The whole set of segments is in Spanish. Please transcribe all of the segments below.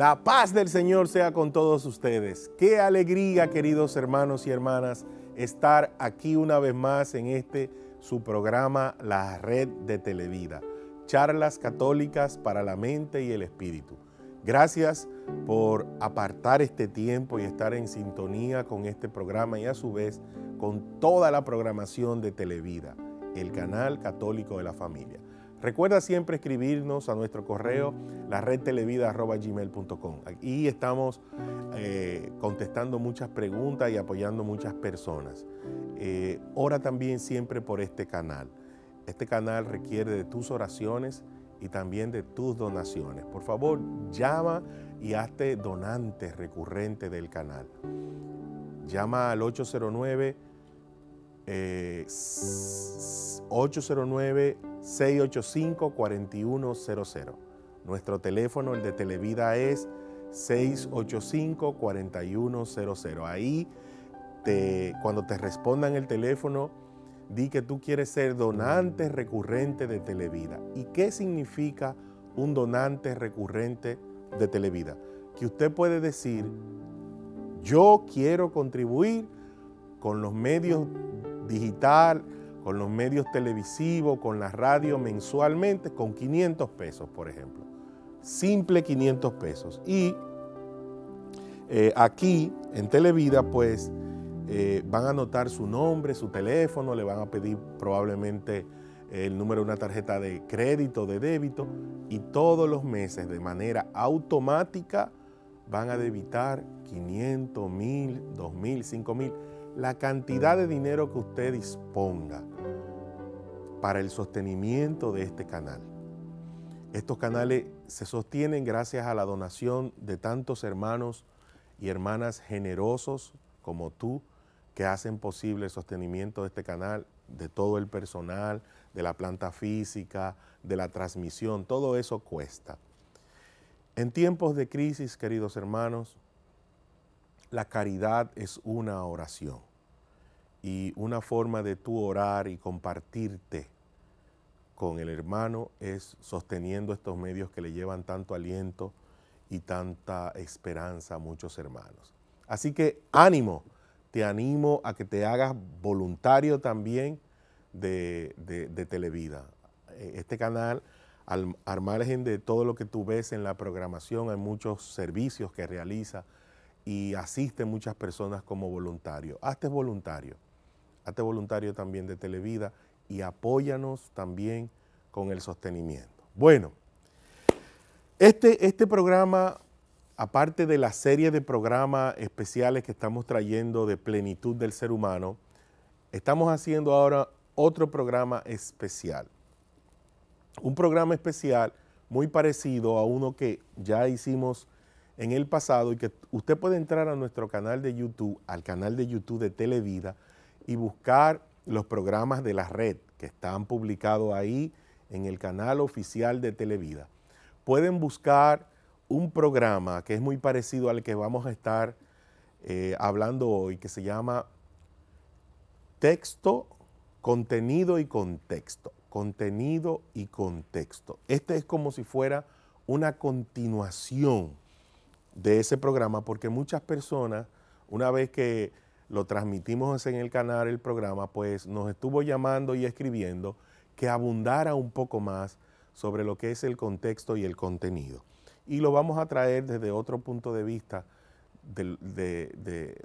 La paz del Señor sea con todos ustedes. Qué alegría, queridos hermanos y hermanas, estar aquí una vez más en este su programa La Red de Televida. Charlas católicas para la mente y el espíritu. Gracias por apartar este tiempo y estar en sintonía con este programa y a su vez con toda la programación de Televida, el canal católico de la familia. Recuerda siempre escribirnos a nuestro correo, la redtelevida.gmail.com. Aquí estamos eh, contestando muchas preguntas y apoyando muchas personas. Eh, ora también siempre por este canal. Este canal requiere de tus oraciones y también de tus donaciones. Por favor, llama y hazte donante recurrente del canal. Llama al 809 809 685-4100. Nuestro teléfono, el de Televida, es 685-4100. Ahí, cuando te respondan el teléfono, di que tú quieres ser donante recurrente de Televida. ¿Y qué significa un donante recurrente de Televida? Que usted puede decir, yo quiero contribuir con los medios digital, con los medios televisivos, con la radio mensualmente, con 500 pesos, por ejemplo. Simple 500 pesos. Y eh, aquí en Televida, pues, eh, van a anotar su nombre, su teléfono, le van a pedir probablemente el número de una tarjeta de crédito, de débito, y todos los meses, de manera automática, van a debitar 500, 1000, 2000, 5000 la cantidad de dinero que usted disponga para el sostenimiento de este canal. Estos canales se sostienen gracias a la donación de tantos hermanos y hermanas generosos como tú que hacen posible el sostenimiento de este canal, de todo el personal, de la planta física, de la transmisión, todo eso cuesta. En tiempos de crisis, queridos hermanos, la caridad es una oración y una forma de tú orar y compartirte con el hermano es sosteniendo estos medios que le llevan tanto aliento y tanta esperanza a muchos hermanos. Así que ánimo, te animo a que te hagas voluntario también de, Televida. Este canal, al, al margen de todo lo que tú ves en la programación, hay muchos servicios que realiza y asiste muchas personas como voluntario. Hazte voluntario, hazte voluntario también de Televida y apóyanos también con el sostenimiento. Bueno, este, este programa, aparte de la serie de programas especiales que estamos trayendo de plenitud del ser humano, estamos haciendo ahora otro programa especial. Un programa especial muy parecido a uno que ya hicimos en el pasado y que usted puede entrar a nuestro canal de YouTube, al canal de YouTube de Televida y buscar los programas de la red que están publicados ahí en el canal oficial de Televida. Pueden buscar un programa que es muy parecido al que vamos a estar eh, hablando hoy, que se llama Texto, Contenido y Contexto. Contenido y Contexto. Este es como si fuera una continuación de ese programa porque muchas personas, una vez que lo transmitimos en el canal, el programa, pues nos estuvo llamando y escribiendo que abundara un poco más sobre lo que es el contexto y el contenido. Y lo vamos a traer desde otro punto de vista, de,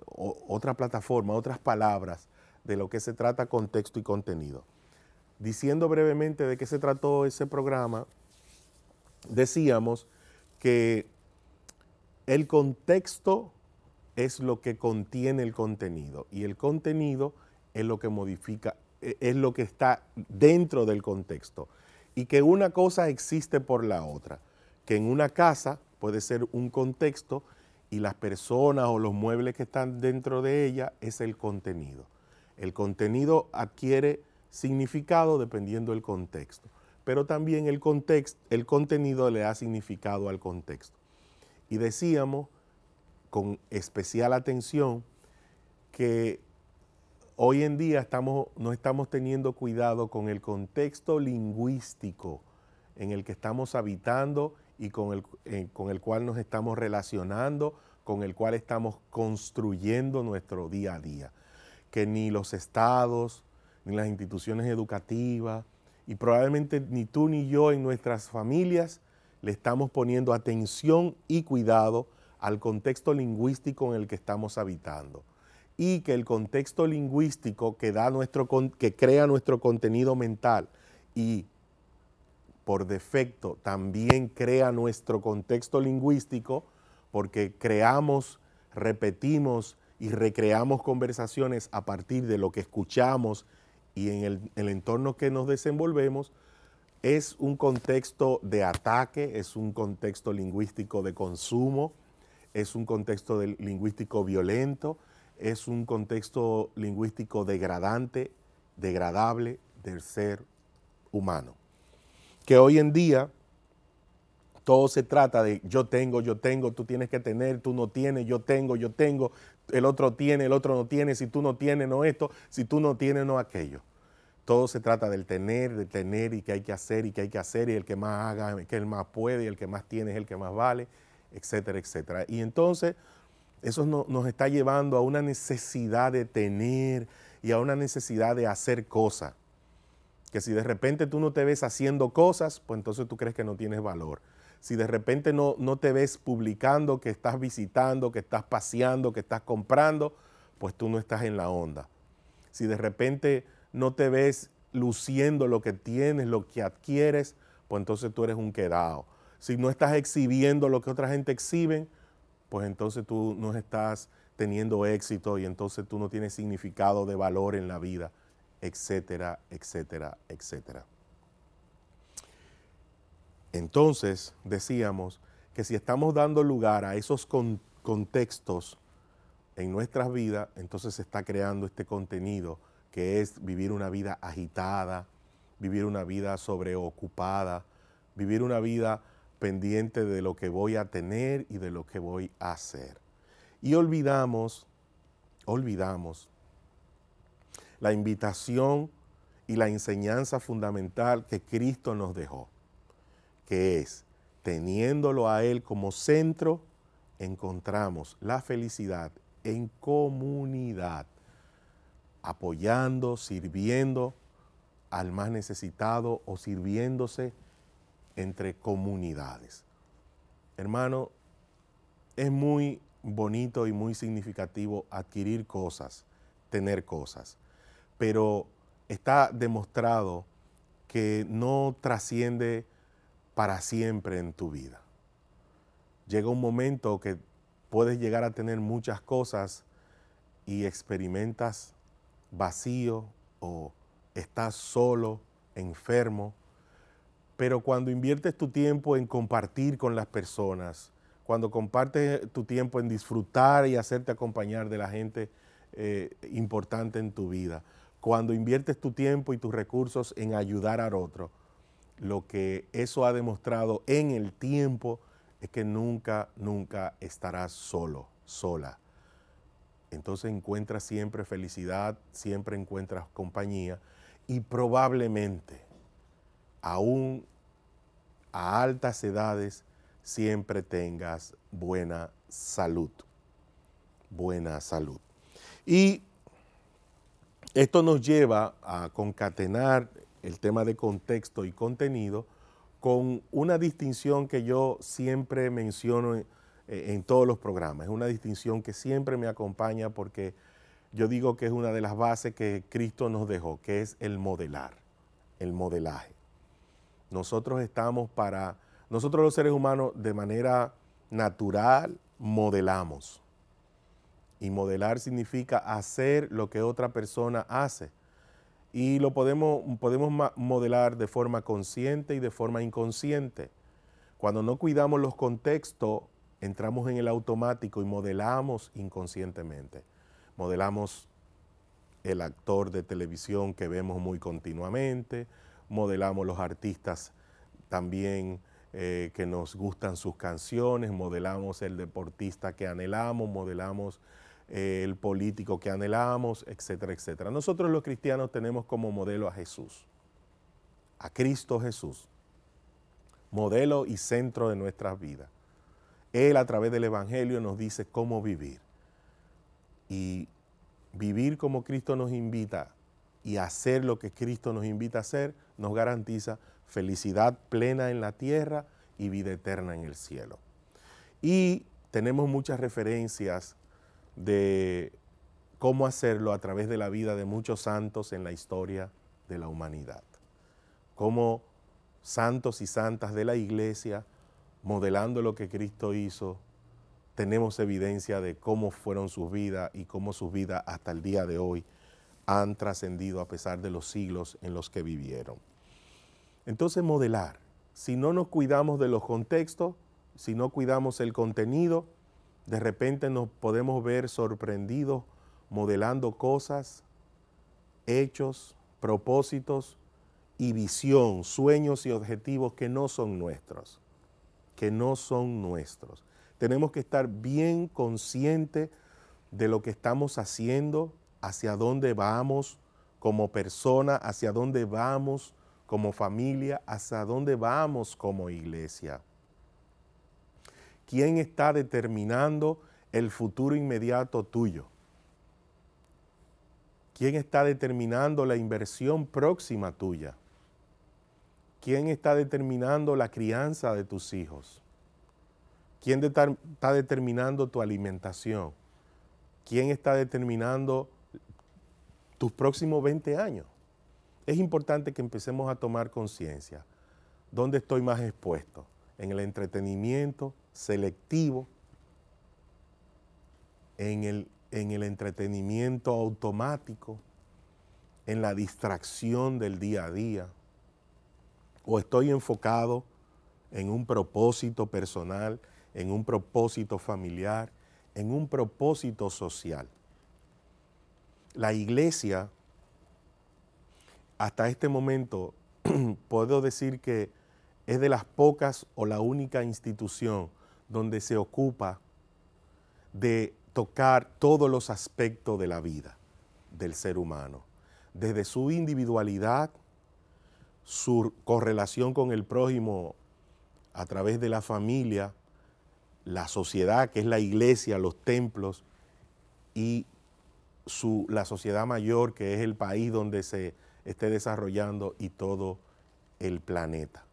otra plataforma, otras palabras de lo que se trata contexto y contenido. Diciendo brevemente de qué se trató ese programa, decíamos que el contexto es lo que contiene el contenido y el contenido es lo que modifica, e, es lo que está dentro del contexto y que una cosa existe por la otra, que en una casa puede ser un contexto y las personas o los muebles que están dentro de ella es el contenido. El contenido adquiere significado dependiendo del contexto, pero también el, el contenido le da significado al contexto. Y decíamos con especial atención que hoy en día estamos, no estamos teniendo cuidado con el contexto lingüístico en el que estamos habitando y con el, eh, con el cual nos estamos relacionando, con el cual estamos construyendo nuestro día a día. Que ni los estados, ni las instituciones educativas, y probablemente ni tú ni yo en nuestras familias le estamos poniendo atención y cuidado al contexto lingüístico en el que estamos habitando. Y que el contexto lingüístico que, da nuestro, que crea nuestro contenido mental y por defecto también crea nuestro contexto lingüístico porque creamos, repetimos y recreamos conversaciones a partir de lo que escuchamos y en el, entorno que nos desenvolvemos, es un contexto de ataque, es un contexto lingüístico de consumo, es un contexto lingüístico violento, es un contexto lingüístico degradante, degradable del ser humano que hoy en día todo se trata de yo tengo, yo tengo, tú tienes que tener, tú no tienes, yo tengo, yo tengo, el otro tiene, el otro no tiene, si tú no tienes, no esto, si tú no tienes, no aquello. Todo se trata del tener, de tener y que hay que hacer y que hay que hacer y el que más haga, que el más puede y el que más tiene es el que más vale, etcétera, etcétera. Y entonces eso nos está llevando a una necesidad de tener y a una necesidad de hacer cosas que si de repente tú no te ves haciendo cosas, pues entonces tú crees que no tienes valor. Si de repente no, no te ves publicando, que estás visitando, que estás paseando, que estás comprando, pues tú no estás en la onda. Si de repente no te ves luciendo lo que tienes, lo que adquieres, pues entonces tú eres un quedado. Si no estás exhibiendo lo que otra gente exhibe, pues entonces tú no estás teniendo éxito y entonces tú no tienes significado de valor en la vida etcétera, etcétera, etcétera. Entonces decíamos que si estamos dando lugar a esos contextos en nuestras vidas, entonces se está creando este contenido que es vivir una vida agitada, vivir una vida sobreocupada, vivir una vida pendiente de lo que voy a tener y de lo que voy a hacer. Y olvidamos, olvidamos la invitación y la enseñanza fundamental que Cristo nos dejó, que es, teniéndolo a Él como centro, encontramos la felicidad en comunidad, apoyando, sirviendo al más necesitado o sirviéndose entre comunidades. Hermano, es muy bonito y muy significativo adquirir cosas, tener cosas pero está demostrado que no trasciende para siempre en tu vida. Llega un momento que puedes llegar a tener muchas cosas y experimentas vacío o estás solo, enfermo, pero cuando inviertes tu tiempo en compartir con las personas, cuando compartes tu tiempo en disfrutar y hacerte acompañar de la gente eh, importante en tu vida, cuando inviertes tu tiempo y tus recursos en ayudar a otro, lo que eso ha demostrado en el tiempo es que nunca, nunca estarás solo, sola. Entonces encuentras siempre felicidad, siempre encuentras compañía y probablemente, aún a altas edades, siempre tengas buena salud. Buena salud. Y esto nos lleva a concatenar el tema de contexto y contenido con una distinción que yo siempre menciono en, todos los programas. Es una distinción que siempre me acompaña porque yo digo que es una de las bases que Cristo nos dejó, que es el modelar, el modelaje. Nosotros estamos para, nosotros los seres humanos de manera natural modelamos. Y modelar significa hacer lo que otra persona hace. Y lo podemos, podemos modelar de forma consciente y de forma inconsciente. Cuando no cuidamos los contextos, entramos en el automático y modelamos inconscientemente. Modelamos el actor de televisión que vemos muy continuamente, modelamos los artistas también eh, que nos gustan sus canciones, modelamos el deportista que anhelamos, modelamos eh, el político que anhelamos, etcétera, etcétera. Nosotros los cristianos tenemos como modelo a Jesús, a Cristo Jesús. modelo y centro de nuestras vidas. Él a través del Evangelio nos dice cómo vivir. Y vivir como Cristo nos invita y hacer lo que Cristo nos invita a hacer nos garantiza felicidad plena en la tierra y vida eterna en el cielo. Y tenemos muchas referencias de cómo hacerlo a través de la vida de muchos santos en la historia de la humanidad. Cómo santos y santas de la iglesia, modelando lo que Cristo hizo, tenemos evidencia de cómo fueron sus vidas y cómo sus vidas hasta el día de hoy han trascendido a pesar de los siglos en los que vivieron. Entonces modelar, si no nos cuidamos de los contextos, si no cuidamos el contenido, de repente nos podemos ver sorprendidos modelando cosas, hechos, propósitos y visión, sueños y objetivos que no son nuestros, que no son nuestros. Tenemos que estar bien conscientes de lo que estamos haciendo, hacia dónde vamos como persona, hacia dónde vamos como familia, hacia dónde vamos como iglesia. ¿Quién está determinando el futuro inmediato tuyo? ¿Quién está determinando la inversión próxima tuya? ¿Quién está determinando la crianza de tus hijos? ¿Quién está determinando tu alimentación? ¿Quién está determinando tus próximos 20 años? Es importante que empecemos a tomar conciencia. ¿Dónde estoy más expuesto? ¿En el entretenimiento selectivo? ¿En el, en el entretenimiento automático? ¿En la distracción del día a día? ¿O estoy enfocado en un propósito personal? en un propósito familiar, en un propósito social. La iglesia, hasta este momento, puedo decir que es de las pocas o la única institución donde se ocupa de tocar todos los aspectos de la vida del ser humano, desde su individualidad, su correlación con el prójimo a través de la familia, la sociedad, que es la iglesia, los templos, y su, la sociedad mayor, que es el país donde se esté desarrollando y todo el planeta.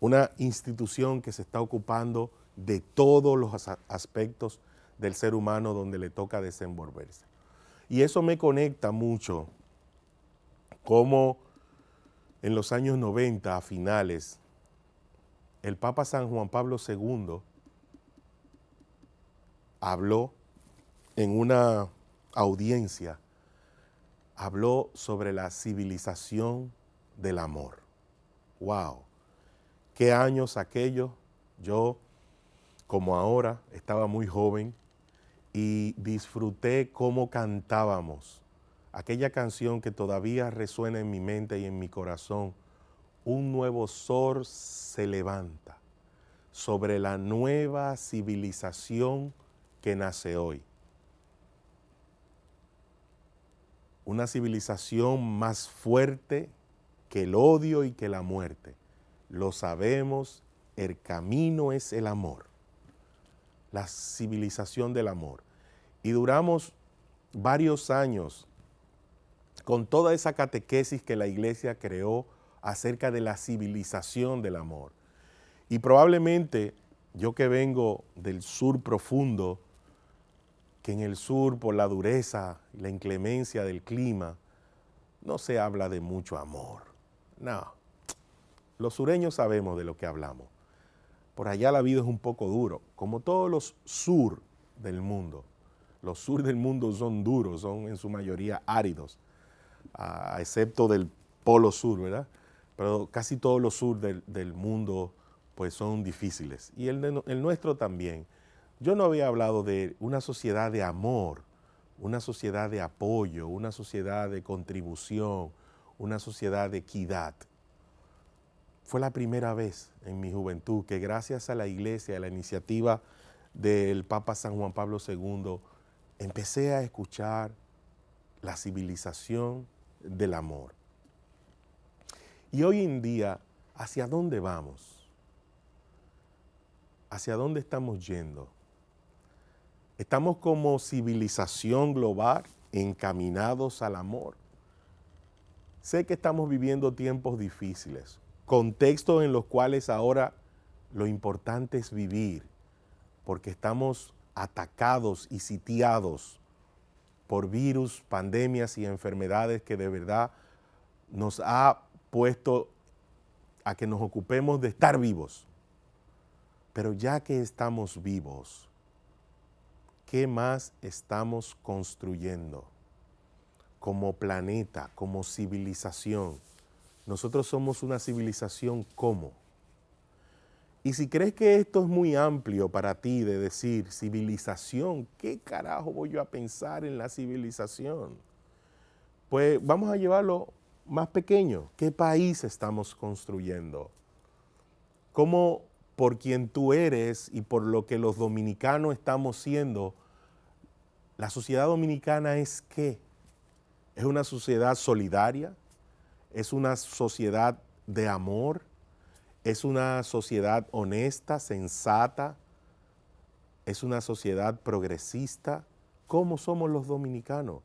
Una institución que se está ocupando de todos los aspectos del ser humano donde le toca desenvolverse. Y eso me conecta mucho como en los años 90, a finales, el Papa San Juan Pablo II habló en una audiencia, habló sobre la civilización del amor. ¡Wow! ¿Qué años aquellos? Yo, como ahora, estaba muy joven y disfruté cómo cantábamos aquella canción que todavía resuena en mi mente y en mi corazón. Un nuevo sol se levanta sobre la nueva civilización que nace hoy. Una civilización más fuerte que el odio y que la muerte. Lo sabemos, el camino es el amor, la civilización del amor. Y duramos varios años con toda esa catequesis que la iglesia creó acerca de la civilización del amor. Y probablemente yo que vengo del sur profundo que en el sur, por la dureza y la inclemencia del clima, no se habla de mucho amor. No, los sureños sabemos de lo que hablamos. Por allá la vida es un poco duro, como todos los sur del mundo. Los sur del mundo son duros, son en su mayoría áridos, a, excepto del polo sur, ¿verdad? Pero casi todos los sur del, mundo pues son difíciles. Y el, el nuestro también. Yo no había hablado de una sociedad de amor, una sociedad de apoyo, una sociedad de contribución, una sociedad de equidad. Fue la primera vez en mi juventud que gracias a la iglesia, a la iniciativa del Papa San Juan Pablo II, empecé a escuchar la civilización del amor. Y hoy en día, ¿hacia dónde vamos? ¿hacia dónde estamos yendo? Estamos como civilización global encaminados al amor. Sé que estamos viviendo tiempos difíciles, contextos en los cuales ahora lo importante es vivir, porque estamos atacados y sitiados por virus, pandemias y enfermedades que de verdad nos ha puesto a que nos ocupemos de estar vivos. Pero ya que estamos vivos, ¿qué más estamos construyendo como planeta, como civilización? Nosotros somos una civilización como. Y si crees que esto es muy amplio para ti de decir civilización, ¿qué carajo voy yo a pensar en la civilización? Pues vamos a llevarlo más pequeño. ¿Qué país estamos construyendo? ¿Cómo por quien tú eres y por lo que los dominicanos estamos siendo, la sociedad dominicana es qué? Es una sociedad solidaria, es una sociedad de amor, es una sociedad honesta, sensata, es una sociedad progresista. ¿Cómo somos los dominicanos?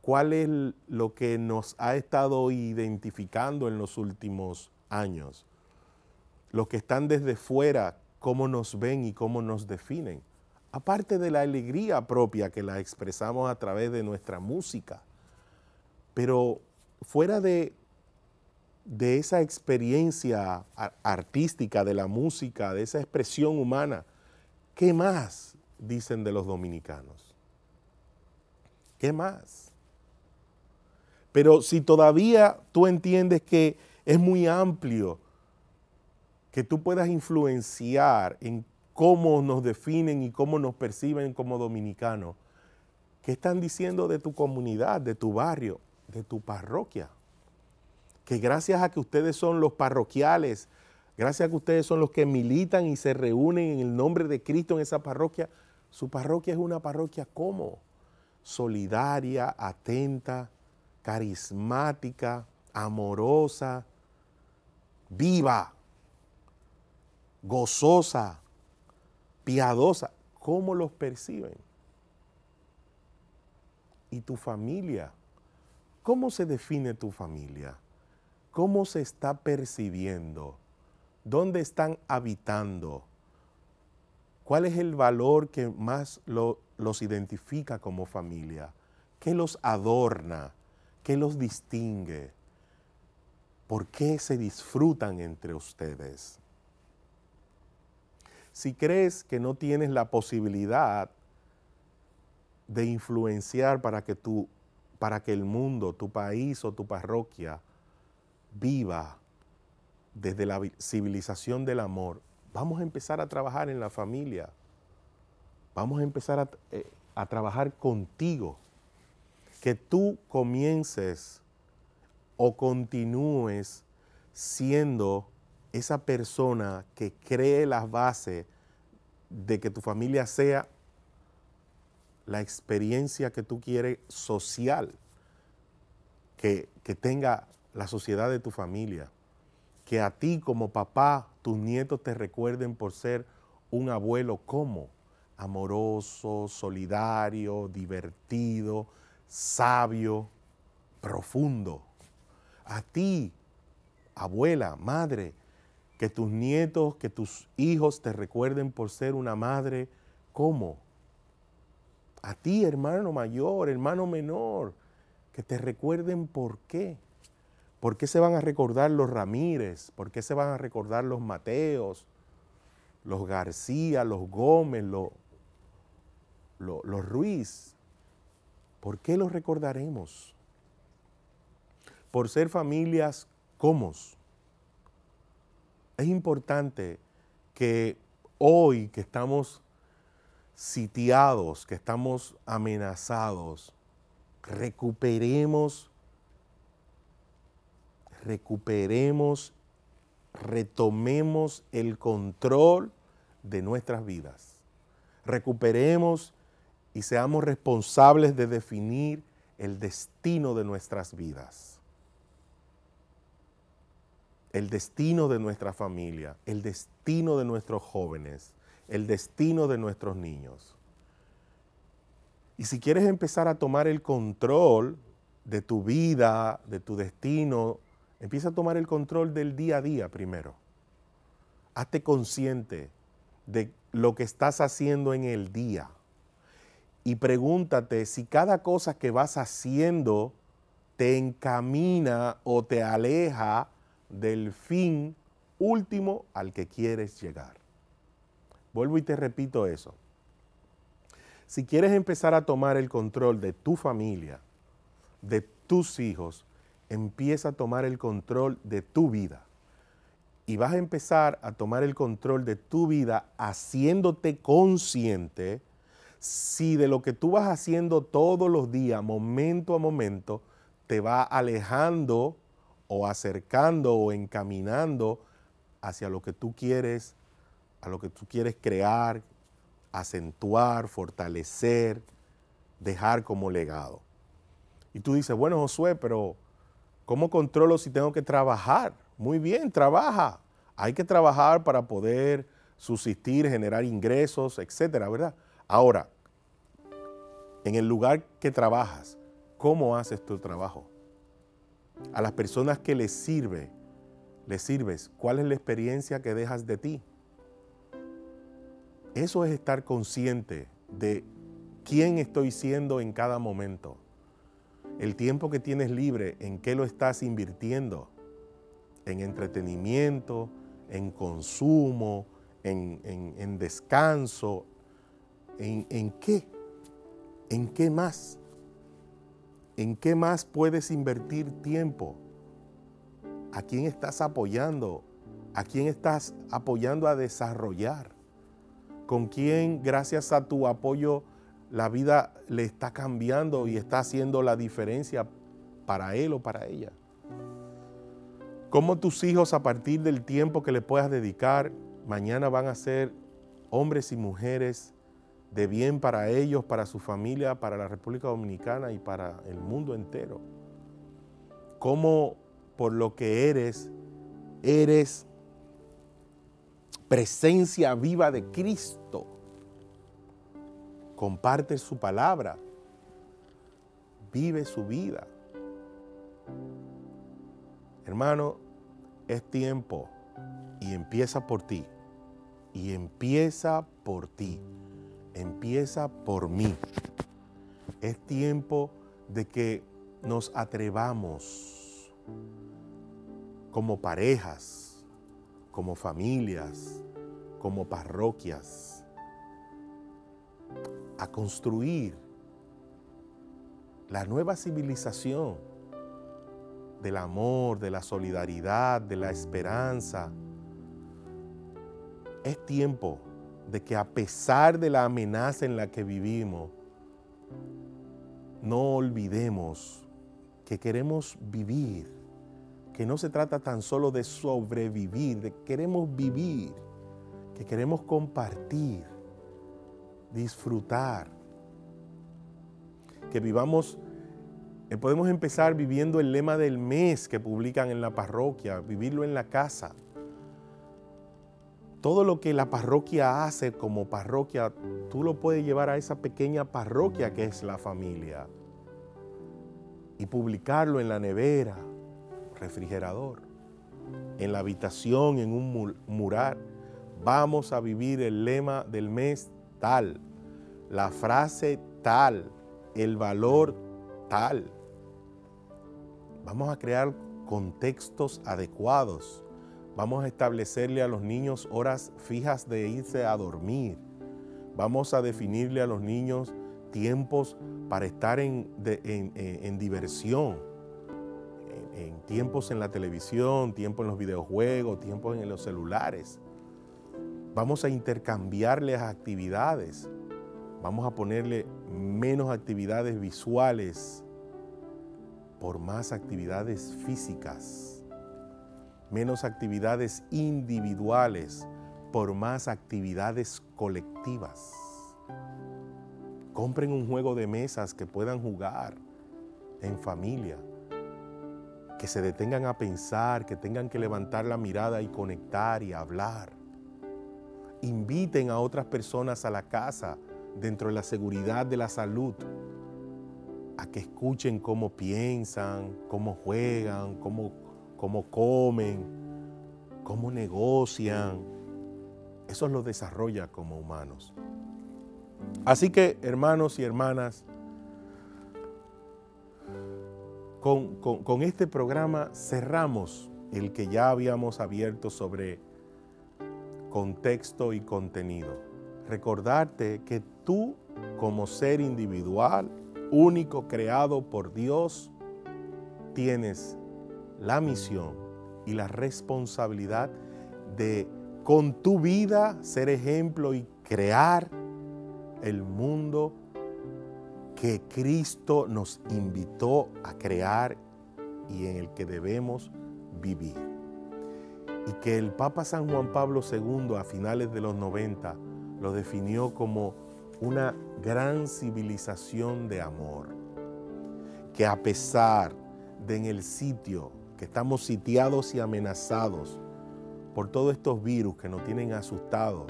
¿Cuál es lo que nos ha estado identificando en los últimos años? Los que están desde fuera, cómo nos ven y cómo nos definen aparte de la alegría propia que la expresamos a través de nuestra música. Pero fuera de, de esa experiencia artística de la música, de esa expresión humana, ¿qué más dicen de los dominicanos? ¿Qué más? Pero si todavía tú entiendes que es muy amplio, que tú puedas influenciar en cómo nos definen y cómo nos perciben como dominicanos. ¿Qué están diciendo de tu comunidad, de tu barrio, de tu parroquia? Que gracias a que ustedes son los parroquiales, gracias a que ustedes son los que militan y se reúnen en el nombre de Cristo en esa parroquia, su parroquia es una parroquia como solidaria, atenta, carismática, amorosa, viva, gozosa, piadosa, ¿cómo los perciben? ¿Y tu familia? ¿Cómo se define tu familia? ¿Cómo se está percibiendo? ¿Dónde están habitando? ¿Cuál es el valor que más los identifica como familia? ¿Qué los adorna? ¿Qué los distingue? ¿Por qué se disfrutan entre ustedes? Si crees que no tienes la posibilidad de influenciar para que, tú, para que el mundo, tu país o tu parroquia viva desde la civilización del amor, vamos a empezar a trabajar en la familia. Vamos a empezar a, eh, a trabajar contigo. Que tú comiences o continúes siendo esa persona que cree las bases de que tu familia sea la experiencia que tú quieres social, que, que tenga la sociedad de tu familia, que a ti como papá, tus nietos te recuerden por ser un abuelo como amoroso, solidario, divertido, sabio, profundo. A ti, abuela, madre, que tus nietos, que tus hijos te recuerden por ser una madre como. A ti, hermano mayor, hermano menor, que te recuerden por qué. ¿Por qué se van a recordar los Ramírez? ¿Por qué se van a recordar los Mateos, los García, los Gómez, los, los, Ruiz? ¿Por qué los recordaremos? Por ser familias como es importante que hoy que estamos sitiados, que estamos amenazados, recuperemos, recuperemos, retomemos el control de nuestras vidas. Recuperemos y seamos responsables de definir el destino de nuestras vidas el destino de nuestra familia, el destino de nuestros jóvenes, el destino de nuestros niños. Y si quieres empezar a tomar el control de tu vida, de tu destino, empieza a tomar el control del día a día primero. Hazte consciente de lo que estás haciendo en el día. Y pregúntate si cada cosa que vas haciendo te encamina o te aleja del fin último al que quieres llegar. Vuelvo y te repito eso. Si quieres empezar a tomar el control de tu familia, de tus hijos, empieza a tomar el control de tu vida. Y vas a empezar a tomar el control de tu vida haciéndote consciente si de lo que tú vas haciendo todos los días, momento a momento, te va alejando o acercando o encaminando hacia lo que tú quieres, a lo que tú quieres crear, acentuar, fortalecer, dejar como legado. Y tú dices, bueno Josué, pero ¿cómo controlo si tengo que trabajar? Muy bien, trabaja. Hay que trabajar para poder subsistir, generar ingresos, etcétera, ¿verdad? Ahora, en el lugar que trabajas, ¿cómo haces tu trabajo? A las personas que les sirve, les sirves, ¿cuál es la experiencia que dejas de ti? Eso es estar consciente de quién estoy siendo en cada momento. El tiempo que tienes libre, ¿en qué lo estás invirtiendo? En entretenimiento, en consumo, en, descanso. ¿En, ¿En qué? ¿En qué más? ¿En qué más puedes invertir tiempo? ¿A quién estás apoyando? ¿A quién estás apoyando a desarrollar? con quién gracias a tu apoyo la vida le está cambiando y está haciendo la diferencia para él o para ella. Cómo tus hijos a partir del tiempo que le puedas dedicar, mañana van a ser hombres y mujeres de bien para ellos, para su familia, para la República Dominicana y para el mundo entero. Cómo por lo que eres, eres presencia viva de Cristo. Comparte su palabra. Vive su vida. Hermano, es tiempo y empieza por ti. Y empieza por ti. Empieza por mí. Es tiempo de que nos atrevamos como parejas, como familias, como parroquias, a construir la nueva civilización del amor, de la solidaridad, de la esperanza. Es tiempo de que a pesar de la amenaza en la que vivimos, no olvidemos que queremos vivir que no se trata tan solo de sobrevivir, de que queremos vivir, que queremos compartir, disfrutar, que vivamos, eh, podemos empezar viviendo el lema del mes que publican en la parroquia, vivirlo en la casa. Todo lo que la parroquia hace como parroquia, tú lo puedes llevar a esa pequeña parroquia que es la familia y publicarlo en la nevera, refrigerador, en la habitación, en un mural. Vamos a vivir el lema del mes tal, la frase tal, el valor tal. Vamos a crear contextos adecuados. Vamos a establecerle a los niños horas fijas de irse a dormir. Vamos a definirle a los niños tiempos para estar en, diversión en tiempos en la televisión, tiempos en los videojuegos, tiempos en los celulares. Vamos a intercambiarle las actividades. Vamos a ponerle menos actividades visuales por más actividades físicas. Menos actividades individuales por más actividades colectivas. Compren un juego de mesas que puedan jugar en familia que se detengan a pensar, que tengan que levantar la mirada y conectar y hablar. Inviten a otras personas a la casa dentro de la seguridad de la salud, a que escuchen cómo piensan, cómo juegan, cómo, cómo comen, cómo negocian. Eso los desarrolla como humanos. Así que, hermanos y hermanas, con, con, este programa cerramos el que ya habíamos abierto sobre contexto y contenido. Recordarte que tú como ser individual, único creado por Dios, tienes la misión y la responsabilidad de con tu vida ser ejemplo y crear el mundo que Cristo nos invitó a crear y en el que debemos vivir. Y que el Papa San Juan Pablo II a finales de los 90 lo definió como una gran civilización de amor. Que a pesar de en el sitio que estamos sitiados y amenazados por todos estos virus que nos tienen asustados,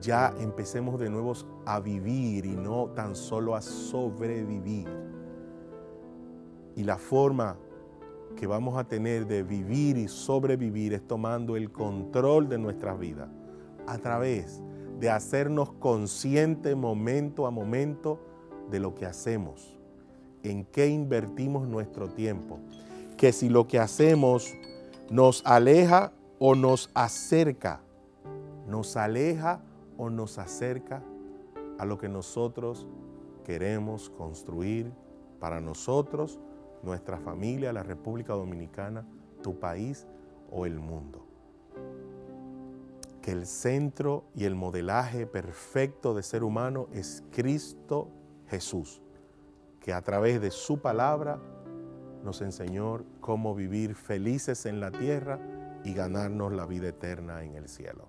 ya empecemos de nuevo a vivir y no tan solo a sobrevivir. Y la forma que vamos a tener de vivir y sobrevivir es tomando el control de nuestras vidas a través de hacernos conscientes momento a momento de lo que hacemos, en qué invertimos nuestro tiempo, que si lo que hacemos nos aleja o nos acerca, nos aleja o nos acerca a lo que nosotros queremos construir para nosotros, nuestra familia, la República Dominicana, tu país o el mundo. Que el centro y el modelaje perfecto de ser humano es Cristo Jesús, que a través de su palabra nos enseñó cómo vivir felices en la tierra y ganarnos la vida eterna en el cielo.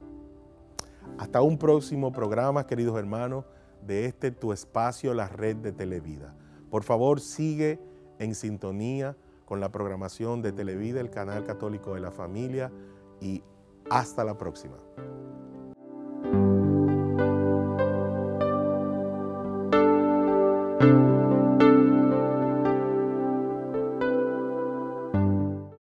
Hasta un próximo programa, queridos hermanos, de este tu espacio, la red de Televida. Por favor, sigue en sintonía con la programación de Televida, el canal católico de la familia, y hasta la próxima.